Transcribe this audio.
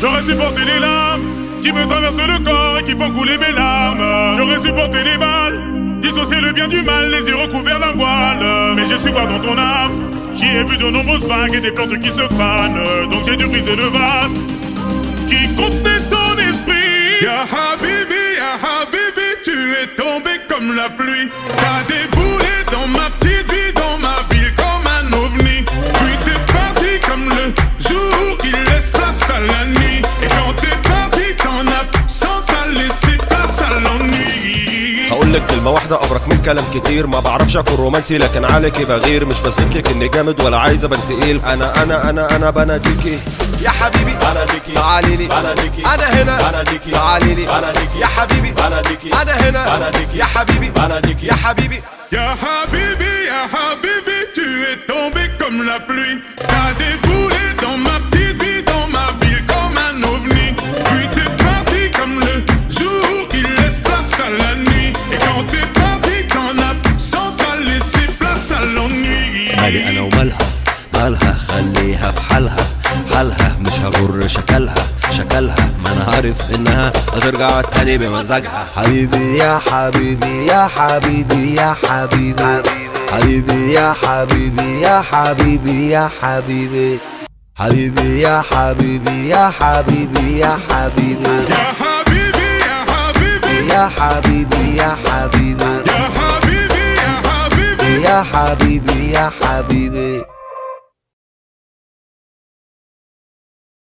J'aurais supporté les larmes qui me traversent le corps et qui font couler mes larmes. J'aurais supporté les balles, dissocier le bien du mal, les yeux recouverts d'un voile. Mais j'ai su voir dans ton âme, j'y ai vu de nombreuses vagues et des plantes qui se fanent. Donc j'ai dû briser le vase qui contenait ton esprit. Ya Habibi, Ya Habibi, tu es tombé comme la pluie. كلمة واحدة أبرك من كلام كتير. ما بعرفش أكون رومانسي لكن عليكي بغير. مش بثبت لك إني جامد ولا عايز أبان تقيل. أنا أنا أنا أنا بناديكي يا حبيبي بناديكي تعالي لي بناديكي أنا هنا. بناديكي تعالي لي بناديكي يا حبيبي. بناديكي أنا هنا. بناديكي يا حبيبي. بناديكي يا حبيبي. Ya Habibi, Ya Habibi, tu es tombé comme la pluie. T'as déboulé dans ma ومالها مالها خليها في حالها حالها مش هغر شكلها شكلها ما أنا عارف انها هترجع تاني بمزاجها حبيبي يا حبيبي يا حبيبي يا حبيبي حبيبي يا حبيبي يا حبيبي يا حبيبي حبيبي يا حبيبي يا حبيبي يا حبيبي Ya Habibi, Ya Habibi, يا حبيبي يا حبيبي Ya Habibi, Ya Habibi. يا حبيبي يا حبيبي